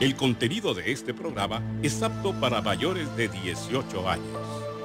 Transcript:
El contenido de este programa es apto para mayores de 18 años.